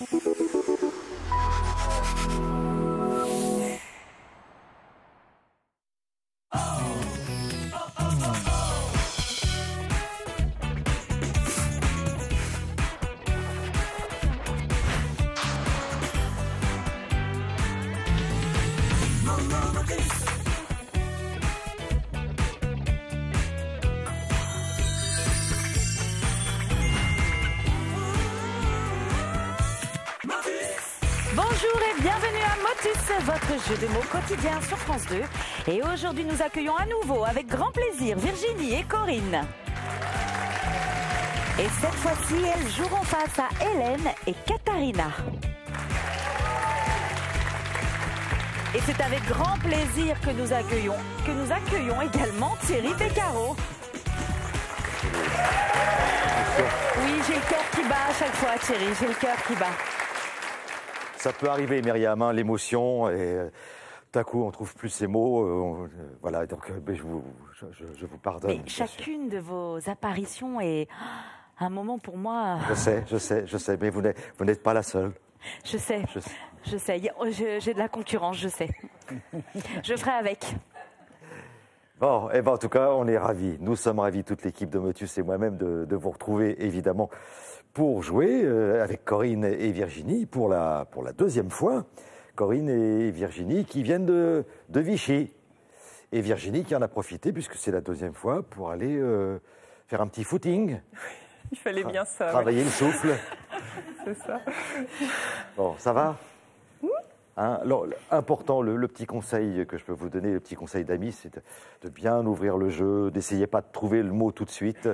Bonjour votre jeu de mots quotidien sur France 2. Et aujourd'hui, nous accueillons à nouveau avec grand plaisir Virginie et Corinne. Et cette fois-ci, elles joueront face à Hélène et Katharina. Et c'est avec grand plaisir que nous accueillons, que nous accueillons également Thierry Beccaro. Oui, j'ai le cœur qui bat à chaque fois, Thierry, j'ai le cœur qui bat. Ça peut arriver, Myriam, hein, l'émotion, et euh, tout à coup, on trouve plus ces mots. euh, on- euh, voilà, donc euh, je, vous, je, vous pardonne. Mais chacune de vos apparitions est un moment pour moi. Je sais, je sais, je sais, mais vous n'êtes, pas la seule. Je sais, Je sais. je je- J'ai de la concurrence, je sais. Je ferai avec. Bon, eh ben, en tout cas, on est ravis. Nous sommes ravis, toute l'équipe de Motus et moi-même, de, de vous retrouver, évidemment, pour jouer euh, avec Corinne et Virginie pour la, pour la deuxième fois. Corinne et Virginie qui viennent de, de Vichy. Et Virginie qui en a profité, puisque c'est la deuxième fois, pour aller euh, faire un petit footing, Il fallait bien ça. ouais. travailler le souffle. C'est ça. Bon, ça va Hein, alors, important, le, le petit conseil que je peux vous donner, le petit conseil d'amis, c'est de, de bien ouvrir le jeu, d'essayer pas de trouver le mot tout de suite.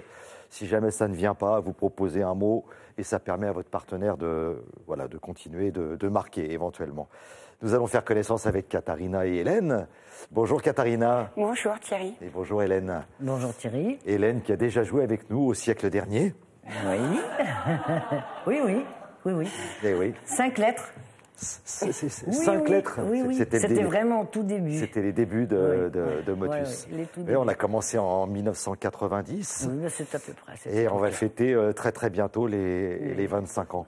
Si jamais ça ne vient pas, vous proposez un mot et ça permet à votre partenaire de, voilà, de continuer, de, de marquer éventuellement. Nous allons faire connaissance avec Katharina et Hélène. Bonjour Katharina Bonjour Thierry. et bonjour Hélène. Bonjour Thierry. Hélène qui a déjà joué avec nous au siècle dernier. Oui. oui, oui. Oui, oui. Eh oui, Cinq lettres. C'est, cinq oui, lettres. Oui, oui. C'était le C'était début. vraiment tout début. C'était les débuts de, Motus. Et on a commencé en 1990 Oui, mais c'est à peu près. et on va fêter euh, très très bientôt les, les 25 ans.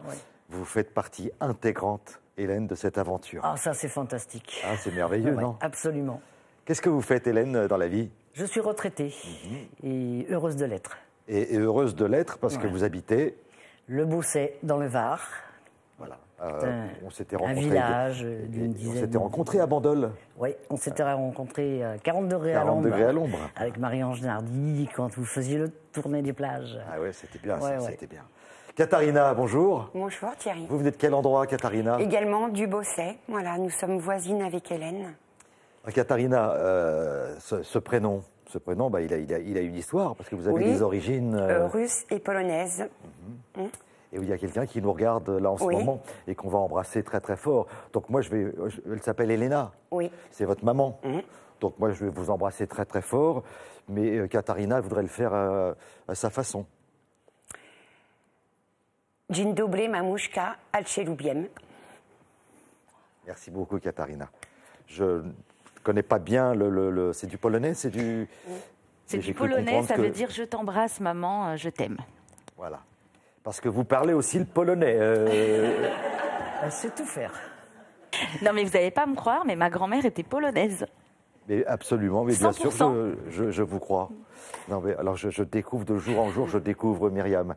Vous faites partie intégrante, Hélène, de cette aventure. Ah, ça, c'est fantastique. Ah, c'est merveilleux, non? Absolument. Qu'est-ce que vous faites, Hélène, dans la vie? Je suis retraitée Mhm. et heureuse de l'être. et, et heureuse de l'être parce que vous habitez. Le Bousset, dans le Var. Voilà. Euh, on s'était un rencontrés. village d'une dizaine On s'était rencontrés à Bandol. Oui, on s'était rencontrés à 40 degrés à 40 l'ombre. degrés à l'ombre. Avec Marie-Ange Nardi, quand vous faisiez le tournée des plages. Ah ouais, c'était bien, Ouais, ça, ouais. c'était bien. Katharina, bonjour. Bonjour Thierry. Vous venez de quel endroit, Katharina? Également du Bosset. Voilà, nous sommes voisines avec Hélène. Ah, Katharina, euh, ce, ce prénom, ce prénom, bah, il, a, il, a, il a une histoire parce que vous avez Oui. des origines Euh, euh, russe et polonaise. Et où il y a quelqu'un qui nous regarde là en ce Oui. moment et qu'on va embrasser très très fort. Donc moi, je vais, je- elle s'appelle Elena. Oui. C'est votre maman. Mhm. Donc moi, je vais vous embrasser très très fort. Mais euh, Katharina voudrait le faire euh, à sa façon. Dzień dobry, mamuszka, alchelubiem. Merci beaucoup, Katharina. Je ne connais pas bien le. le- le- c'est du polonais, c'est du. C'est du polonais, ça que- veut dire je t'embrasse, maman, euh, je t'aime. Voilà. Parce que vous parlez aussi le polonais. euh, Elle sait tout faire. Non, mais vous n'allez pas me croire, mais ma grand-mère était polonaise. Mais absolument, mais bien sûr, 100%. je, je- je vous crois. Non, mais alors je, je découvre de jour en jour, je découvre Myriam.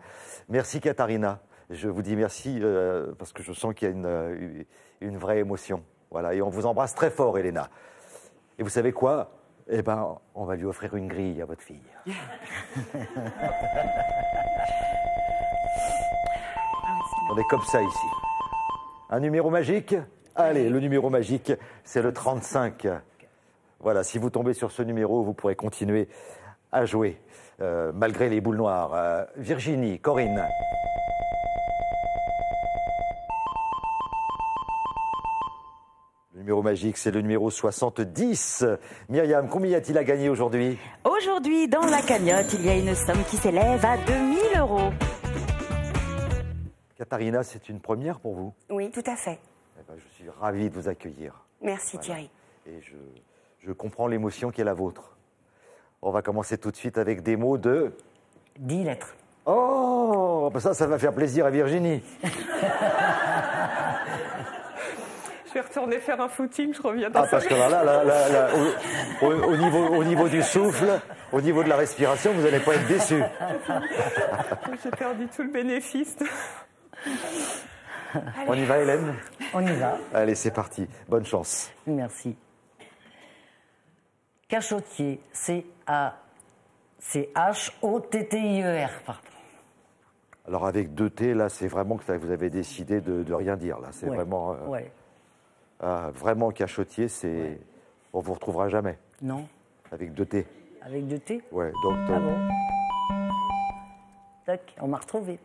Merci Katharina. Je vous dis merci euh, parce que je sens qu'il y a une, euh, une vraie émotion. Voilà, et on vous embrasse très fort, Elena. Et vous savez quoi? Eh ben, on va lui offrir une grille à votre fille. on est comme ça ici. Un numéro magique Allez, le numéro magique, c'est le 35. Voilà, si vous tombez sur ce numéro, vous pourrez continuer à jouer, euh, malgré les boules noires. Euh, Virginie, Corinne. Le numéro magique, c'est le numéro 70. Myriam, combien y a-t-il à gagner aujourd'hui? Aujourd'hui, dans la cagnotte, il y a une somme qui s'élève à 2000 euros. Katharina, c'est une première pour vous. Oui, tout à fait. Eh ben, je suis ravi de vous accueillir. Merci Thierry. Et je, je comprends l'émotion qui est la vôtre. On va commencer tout de suite avec des mots de... Dix lettres. Oh, ben ça, ça va faire plaisir à Virginie. retourner faire un footing, je reviens Ah, dans parce que là, là, là, là, là, au, au- au niveau, au niveau du souffle, au niveau de la respiration, vous n'allez pas être déçus. J'ai perdu tout le bénéfice. de- On y va, Hélène On y va. Allez, c'est parti. Bonne chance. Merci. Cachotier, C-A. C-H-O-T-T-I-E-R, pardon. Alors, avec deux T, là, c'est vraiment que vous avez décidé de, de rien dire. Là, c'est Ouais, vraiment, euh, Ouais. ah, vraiment cachotier. C'est, on vous retrouvera jamais Non avec deux T. Avec deux T? Ouais. Donc, Ah donc- bon? Tac, on m'a retrouvé.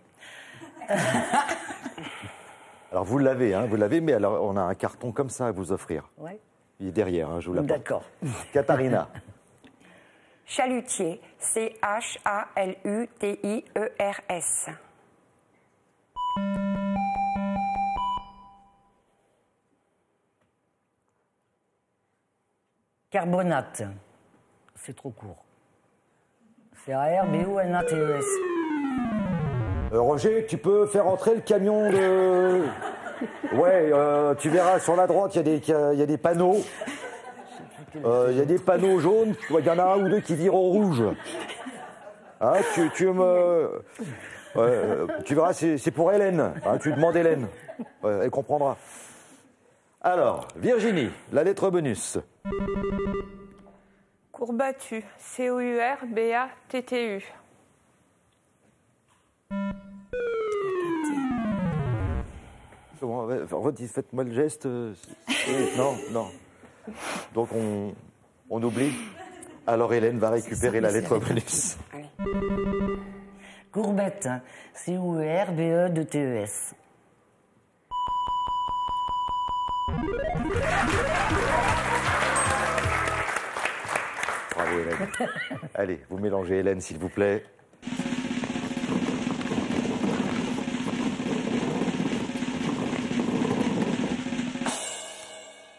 alors vous l'avez, hein, vous l'avez, mais alors on a un carton comme ça à vous offrir. Ouais. Il est derrière, hein, je vous l'apporte. D'accord. Katharina. Chalutier, C-H-A-L-U-T-I-E-R-S. Carbonate. C'est trop court. C-A-R-B-O-N-A-T-E-S. Euh, Roger, tu peux faire entrer le camion de. Ouais, euh, tu verras sur la droite, il y, a des- il y a des panneaux. Euh, Il y a des panneaux jaunes, il y en a un ou deux qui virent au rouge. Hein, tu, tu me. Ouais, euh, tu verras, c'est c'est pour Hélène. hein, tu demandes Hélène. Ouais, elle comprendra. Alors, Virginie, la lettre bonus. Courbattu, C-O-U-R-B-A-T-T-U. Comment, ouais, redis- Faites-moi le geste. euh, Non, non. Donc on, on oublie. Alors Hélène va récupérer la lettre bonus. Courbette. C-O-U-R-B-E-T-E-S. Bravo Hélène. Allez, vous mélangez Hélène s'il vous plaît. «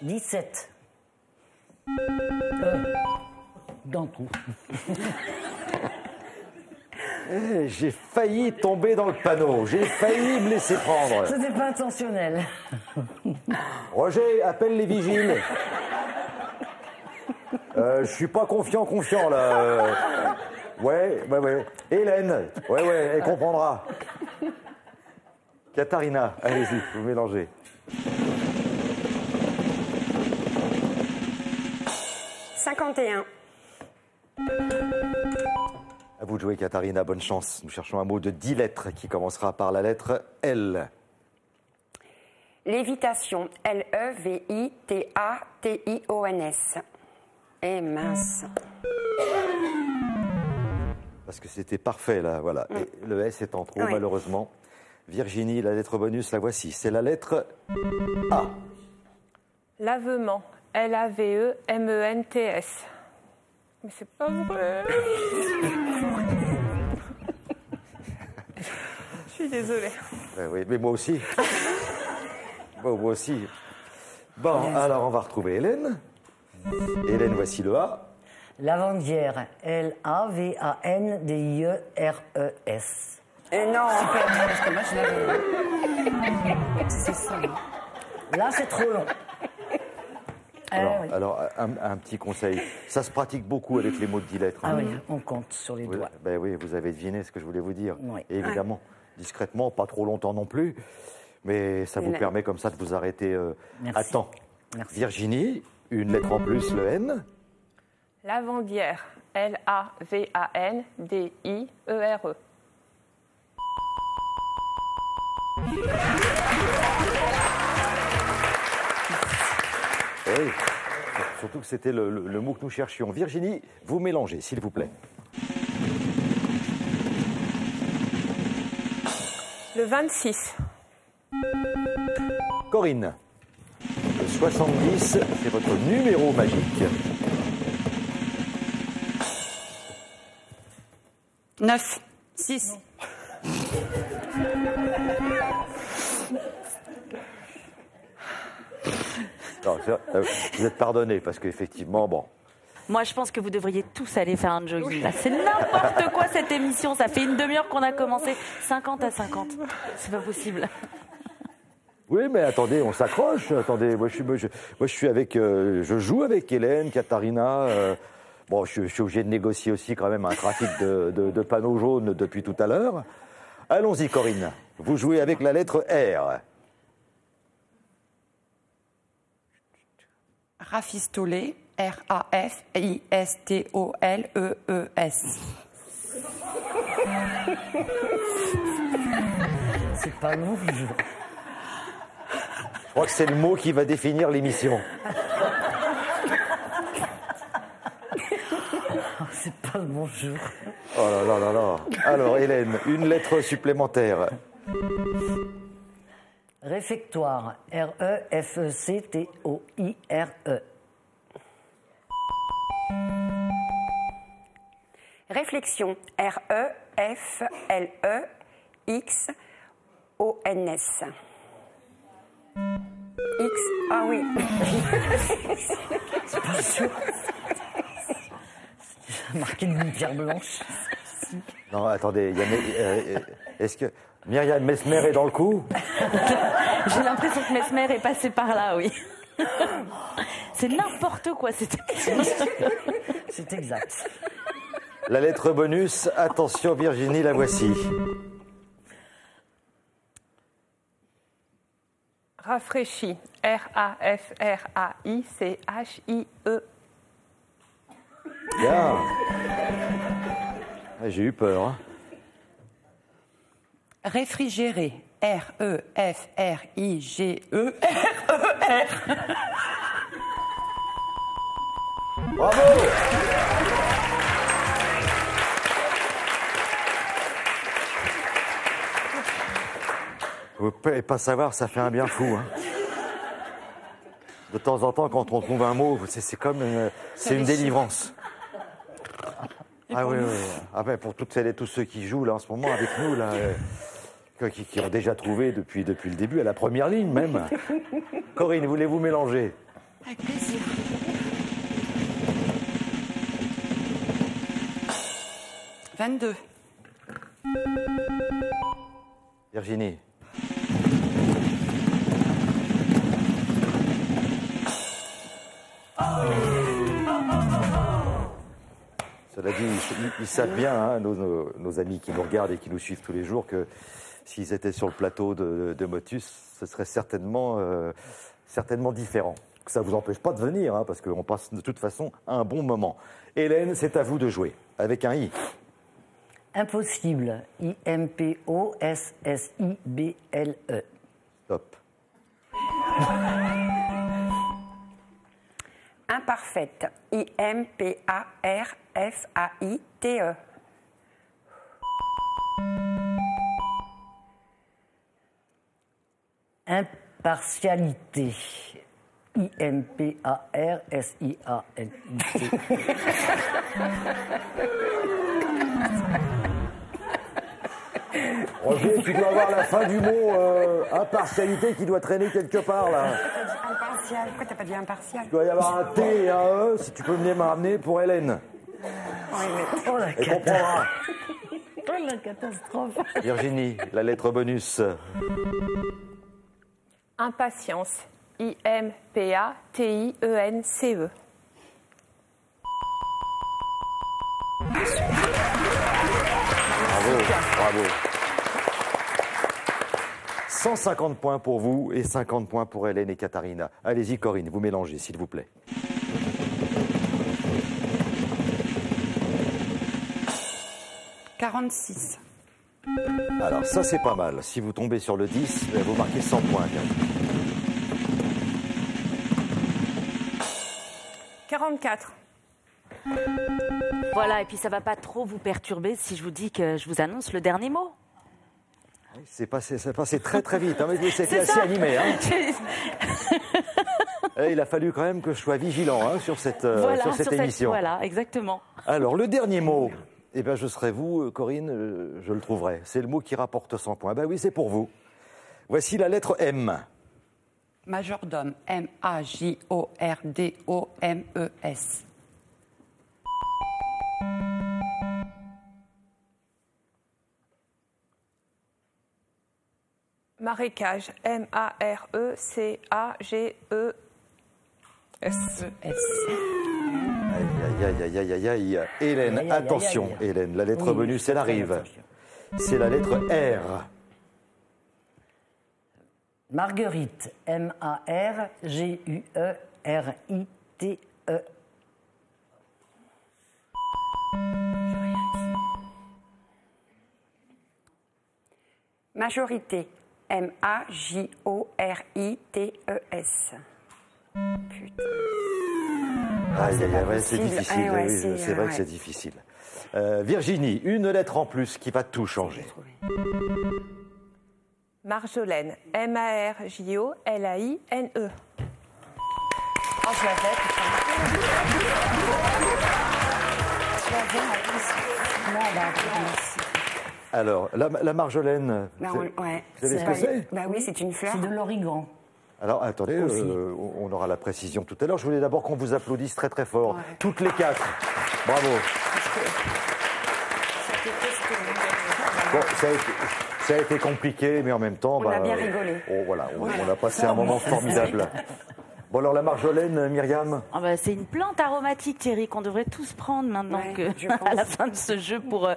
17. Euh, dans tout. J'ai failli tomber dans le panneau. J'ai failli me laisser prendre. C'était pas intentionnel. Roger, appelle les vigiles. Euh, je suis pas confiant, confiant là. Euh, Ouais, ouais, ouais. Hélène, ouais, ouais, elle comprendra. Katharina, allez-y, vous mélangez. Cinquante et un. À vous de jouer, Katharina, bonne chance. Nous cherchons un mot de 10 lettres qui commencera par la lettre L. Lévitation, E L-E-V-I-T-A-T-I-O-N-S. Et mince. Parce que c'était parfait là, voilà. Et le S est en trop, Oui. malheureusement. Virginie, la lettre bonus, la voici. C'est la lettre A. Lavement, L-A-V-E-M-E-N-T-S. Mais c'est pas vrai. Je suis désolée. Euh, oui, mais moi aussi. Bon, moi aussi. Bon, alors on va retrouver Hélène. Hélène, voici le A. Lavandière. L-A-V-A-N-D-I-E-R-E-S. Et non, parce que moi je l'avais. C'est ça. hein. Là, c'est trop long. Alors, Ah oui. alors, un, un petit conseil. Ça se pratique beaucoup avec les mots de 10 lettres. Ah hein. oui, on compte sur les Oui, doigts. ben oui, vous avez deviné ce que je voulais vous dire. Oui. Et évidemment, discrètement, pas trop longtemps non plus. Mais ça vous permet comme ça de vous arrêter euh, Merci. à temps. Merci. Virginie, une lettre en plus, le N. Lavandière, L-A-V-A-N-D-I-E-R-E. Eh Oui. Surtout que c'était le, le- le mot que nous cherchions. Virginie, vous mélangez, s'il vous plaît. Le 26, Corinne, le 70, c'est votre numéro magique. 9. 6. Non, c'est- euh, vous êtes pardonné parce qu'effectivement, bon, Moi, je pense que vous devriez tous aller faire un jogging. là. C'est n'importe quoi cette émission. Ça fait une demi-heure qu'on a commencé. 50 à 50. C'est pas possible. Oui, mais attendez, on s'accroche. Attendez, moi je suis, moi, je, moi, je suis avec, euh, je joue avec Hélène, Katharina. euh, bon, je, je suis obligé de négocier aussi quand même un trafic de, de- de panneaux jaunes depuis tout à l'heure. Allons-y, Corinne. Vous jouez avec la lettre R. Rafistolé, R-A-F-I-S-T-O-L-E-E-S. C'est pas le bon jeu. Je crois que c'est le mot qui va définir l'émission. C'est pas le bon jeu. Oh là là là là. Alors, Hélène, une lettre supplémentaire. Réfectoire. E R-E-F-E-C-T-O-I-R-E. Réflexion. R-E-F-L-E-X-O-N-S. X. Ah oui. Marqué d'une pierre blanche. Non, attendez, il y a- euh, euh, est-ce que Myriam Mesmer est dans le coup? J'ai l'impression que Mesmer est passé par là, oui. C'est n'importe quoi, c'était. C'est exact. La lettre bonus, attention Virginie, la voici. Rafraîchi. R-A-F-R-A-I-C-H-I-E. Bien. Ouais, J'ai eu peur. hein. Réfrigéré, R-E-F-R-I-G-E. Bravo Vous pouvez pas savoir, ça fait un bien fou. hein. De temps en temps, quand on trouve un mot, c'est comme une, c'est une délivrance. Ah oui, oui. Ah ben, pour toutes celles et tous ceux qui jouent là en ce moment avec nous, là, euh, qui, qui ont déjà trouvé depuis, depuis le début, à la première ligne même. Corinne, voulez-vous mélanger? Avec plaisir. Vingt-deux. Virginie. Cela dit, ils, ils savent bien, hein, nos, nos- nos amis qui nous regardent et qui nous suivent tous les jours, que s'ils étaient sur le plateau de, de Motus, ce serait certainement, euh, certainement différent. Ça ne vous empêche pas de venir, hein, parce qu'on passe de toute façon un bon moment. Hélène, c'est à vous de jouer, avec un i. Impossible. I-M-P-O-S-S-I-B-L-E. Stop. Imparfaite. I-M-P-A-R-F-A-I-T-E. Impartialité. I-M-P-A-R-S-I-A-L-I-T. Roger, tu dois avoir la fin du mot euh, impartialité qui doit traîner quelque part là. Impartial. Pourquoi t'as pas dit impartial Il doit y avoir un T et un E, si tu peux venir m'amener pour Hélène. Oh la Elle comprendra. Oh la catastrophe. Virginie, la lettre bonus. Impatience. I-M-P-A-T-I-E-N-C-E. Bravo, bravo. 150 points pour vous et 50 points pour Hélène et Katharina. Allez-y Corinne, vous mélangez s'il vous plaît. Quarante-six. Alors ça c'est pas mal. Si vous tombez sur le 10, ben, vous marquez 100 points. bien. 44. Voilà, et puis ça va pas trop vous perturber si je vous dis que je vous annonce le dernier mot. C'est passé, c'est passé très très vite. hein, mais C'était C'est assez ça. animé. hein. Eh, Il a fallu quand même que je sois vigilant hein, sur cette, euh, voilà, sur cette émission. voilà, exactement. Alors, le dernier mot, eh ben, je serai vous, euh, Corinne, euh, je le trouverai. C'est le mot qui rapporte 100 points. Ben oui, c'est pour vous. Voici la lettre M. Majordome, M-A-J-O-R-D-O-M-E-S. Marécage. M-A-R-E-C-A-G-E-S. S. Aïe, aïe, aïe, aïe, aïe, aïe, aïe. Hélène, Aïe, aïe, aïe, attention, aïe. Hélène, la lettre Oui, bonus, elle arrive. C'est la lettre R. Marguerite. M-A-R-G-U-E-R-I-T-E. Majorité. M-A-J-O-R-I-T-E-S. Putain. C'est aïe, ouais, c'est difficile. Ah ouais, oui, c'est- vrai que c'est difficile. Euh, Virginie, une lettre en plus qui va tout changer. Marjolaine. M-A-R-J-O-L-A-I-N-E. Oh, je l'avais. Alors, la, la Marjolaine. Vous- on- ouais. vous savez ce que c'est? Bah oui, c'est une fleur. C'est de l'origan. Alors, attendez, euh, on aura la précision tout à l'heure. Je voulais d'abord qu'on vous applaudisse très très fort. Ouais. Toutes les quatre. Bravo. Bon, ça a, été, ça a été compliqué, mais en même temps. On a bien rigolé. oh, voilà, on, on a passé un moment formidable. Bon, alors la Marjolaine, Myriam? Ah bah, c'est une plante aromatique, Thierry, qu'on devrait tous prendre maintenant Ouais, que, je pense. à la fin de ce jeu pour. euh,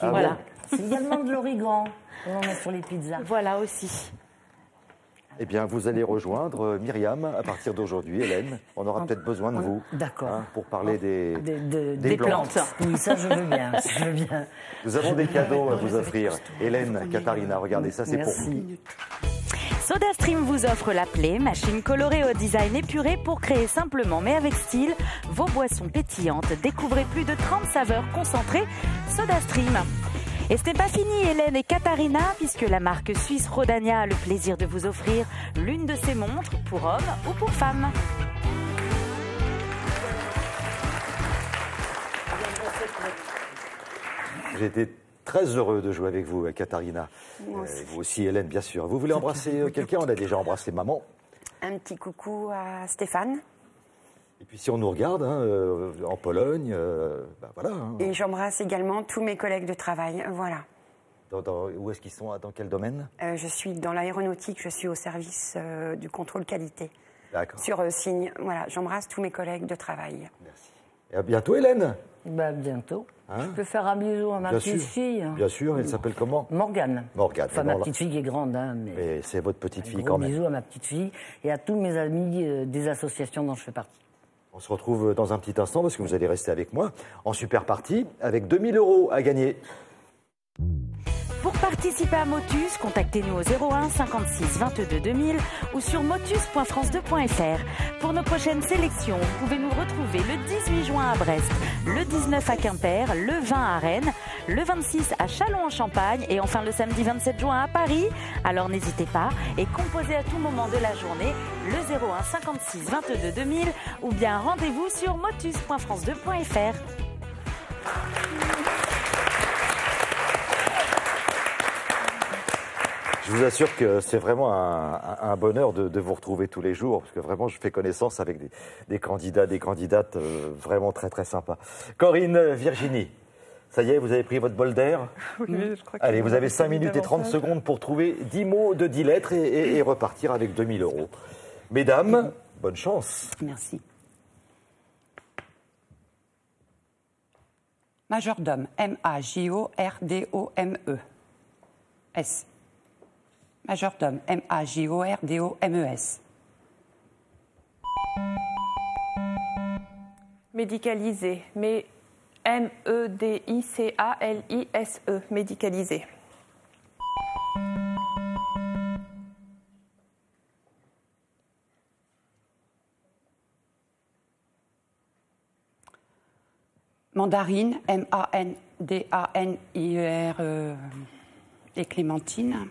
Ah voilà. bon? C'est également de l'origan. On en met sur les pizzas. Voilà aussi. Eh bien, vous allez rejoindre euh, Myriam à partir d'aujourd'hui, Hélène. On aura peut-être besoin de vous. D'accord. hein, pour parler des, Des, de- des des plantes. plantes. Oui, ça, je veux bien. Je veux bien. Nous avons des cadeaux à vous offrir. Hélène, Katharina, regardez ça, c'est pour vous. SodaStream vous offre la Play, machine colorée au design épuré pour créer simplement mais avec style vos boissons pétillantes. Découvrez plus de 30 saveurs concentrées SodaStream. Et ce n'est pas fini, Hélène et Katharina, puisque la marque suisse Rodania a le plaisir de vous offrir l'une de ses montres pour hommes ou pour femmes. J'ai été très heureux de jouer avec vous, Katharina. Moi Euh, vous aussi, Hélène, bien sûr. Vous voulez embrasser euh, quelqu'un? On a déjà embrassé maman. Un petit coucou à Stéphane. Et puis si on nous regarde, hein, euh, en Pologne, euh, bah voilà. hein. Et j'embrasse également tous mes collègues de travail. Voilà. Dans- dans- où est-ce qu'ils sont Dans quel domaine? Euh, je suis dans l'aéronautique, je suis au service euh, du contrôle qualité. D'accord. Sur euh, signe, voilà, j'embrasse tous mes collègues de travail. Merci. Et à bientôt, Hélène. Bah, bientôt. Hein? Je peux faire un bisou à ma Bien petite sûr. fille. Bien sûr, elle s'appelle comment? Morgane. Morgane. Enfin, ma bon, là- petite fille qui est grande, hein, mais. Mais c'est votre petite un fille gros quand même. bisou à ma petite fille et à tous mes amis euh, des associations dont je fais partie. On se retrouve dans un petit instant parce que vous allez rester avec moi en super partie avec 2000 euros à gagner. Pour participer à Motus, contactez-nous au 01 56 22 2000 ou sur motus.france2.fr. Pour nos prochaines sélections, vous pouvez nous retrouver le 18 juin à Brest, le 19 à Quimper, le 20 à Rennes, le 26 à Châlons-en-Champagne et enfin le samedi 27 juin à Paris. Alors n'hésitez pas et composez à tout moment de la journée le 01 56 22 2000 ou bien rendez-vous sur motus.france2.fr. Je vous assure que c'est vraiment un, bonheur de, de vous retrouver tous les jours, parce que vraiment, je fais connaissance avec des, des candidats, des candidates euh, vraiment très très sympas. Corinne, Virginie, ça y est, vous avez pris votre bol d'air? Oui, je crois que Allez, vous avez c'est 5 minutes et 30 davantage. secondes pour trouver 10 mots de 10 lettres et, et- et repartir avec 2000 euros. Mesdames, bonne chance. Merci. Majordome, M-A-J-O-R-D-O-M-E. S. Majordome, M-A-J-O-R-D-O-M-E-S. Médicalisé. Mais E M-E-D-I-C-A-L-I-S-E. Médicalisé. Mandarine, M-A-N-D-A-N-I-E-R. euh, et Clémentine.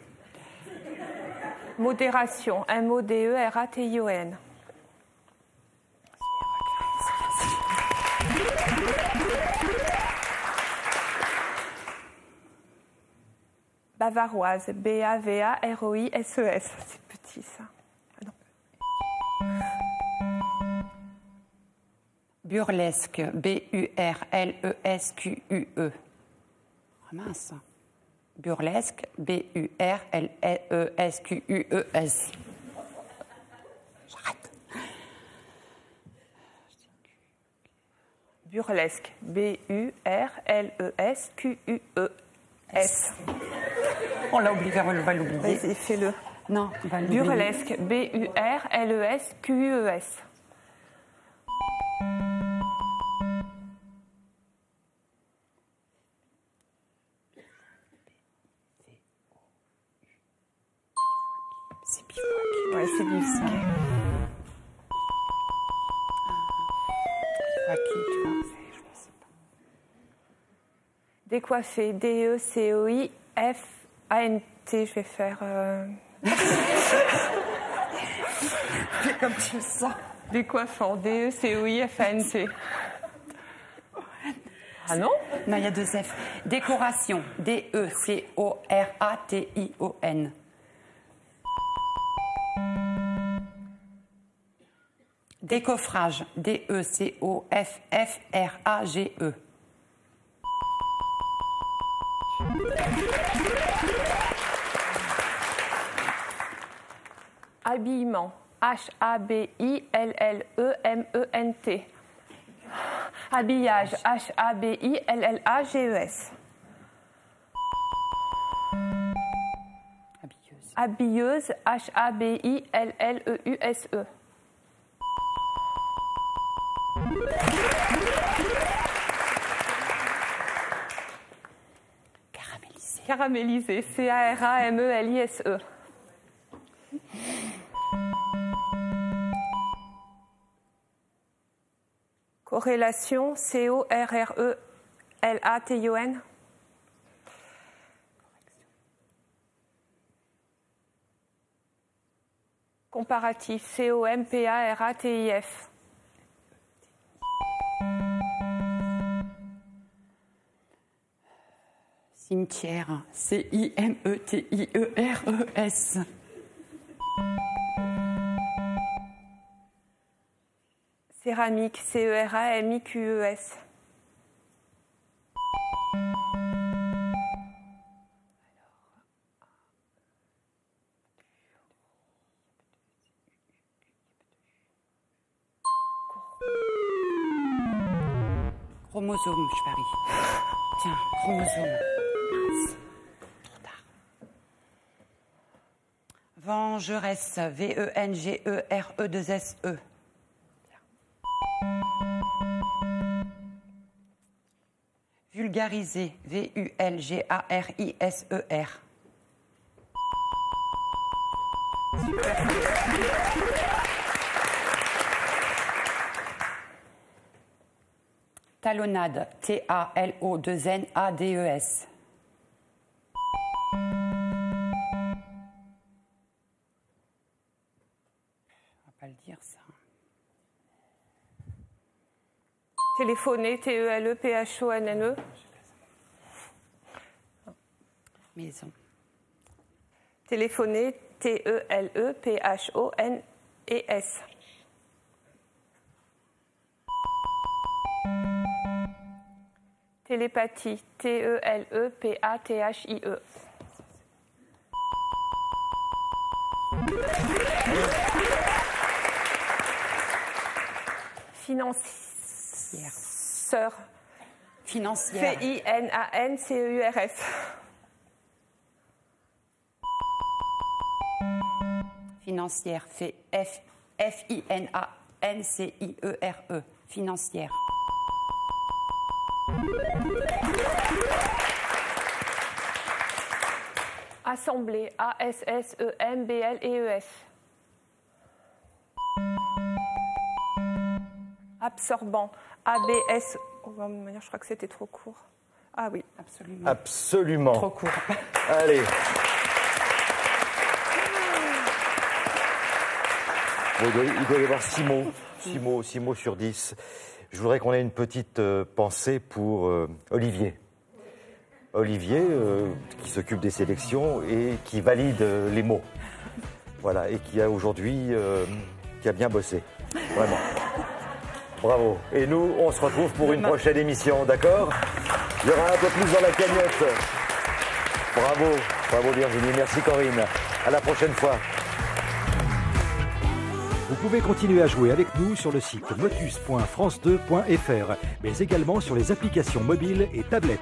Modération. M-O-D-E-R-A-T-I-O-N. Bavaroise. B-A-V-A-R-O-I-S-E-S. C'est petit ça. Ah. Burlesque, B-U-R-L-E-S-Q-U-E. Ah mince. Burlesque, B-U-R-L-E-S-Q-U-E-S. J'arrête. Burlesque. B-U-R-L-E-S-Q-U-E-S. On l'a oublié, on va l'oublier. Vas-y, fais-le. Non, on va l'oublier. Burlesque. B-U-R-L-E-S-Q-U-E-S. C'est c'est bivouac. Bivouac, tu vois, je sais pas. Décoiffé. D-E-C-O-I-F-A-N-T. Je vais faire. euh, Fais comme tu le sens. Décoiffant. D-E-C-O-I-F-A-N-T. Ah non? Non, il y a deux F. Décoration, D-E-C-O-R-A-T-I-O-N. Décoffrage, E D-E-C-O-F-F-R-A-G-E. Habillement. H-A-B-I-L-L-E-M-E-N-T. Habillage. H-A-B-I-L-L-A-G-E-S. Habilleuse. Habilleuse. H-A-B-I-L-L-E-U-S-E. Caramélisée. Caramélisé. C-A-R-A-M-E-L-I-S-E. Corrélation. C-O-R-R-E-L-A-T-I-O-N. Comparatif. C-O-M-P-A-R-A-T-I-F. Cimetière, C-I-M-E-T-I-E-R-E-S. Céramique. C-E-R-A-M-I-Q-E-S. Chromosome, je parie. Tiens, chromosome. Mince. Trop tard. Vengeresse, E V-E-N-G-E-R-E-2-S-E. Vulgariser, V-U-L-G-A-R-I-S-E-R. Talonnade, T-A-L-O-2-N-A-D-E-S. Dire ça. Téléphoner. E T-E-L-E-P-H-O-N-N-E. Maison. Téléphoner. E T-E-L-E-P-H-O-N-E-S. Télépathie. E T-E-L-E-P-A-T-H-I-E. Financière. Financière. F-I-N-A-N-C-E-U-R-S. Financière. F- F-I-N-A-N-C-I-E-R-E. Financière. Assemblée. E A-S-S-E-M-B-L-E-E-S. Absorbant. A-B-S. Oh, de toute manière, je crois que c'était trop court. Ah oui. Absolument. Absolument. Trop court. Allez. Bon, il, doit, il doit y avoir six mots, six mots, six mots sur 10. Je voudrais qu'on ait une petite euh, pensée pour euh, Olivier. Olivier, euh, qui s'occupe des sélections et qui valide euh, les mots. Voilà, et qui a aujourd'hui, euh, qui a bien bossé. Vraiment. Bravo. Et nous, on se retrouve pour une prochaine émission, d'accord Il y aura un peu plus dans la cagnotte. Bravo, bravo Virginie. Merci Corinne. À la prochaine fois. Vous pouvez continuer à jouer avec nous sur le site motus.france2.fr, mais également sur les applications mobiles et tablettes.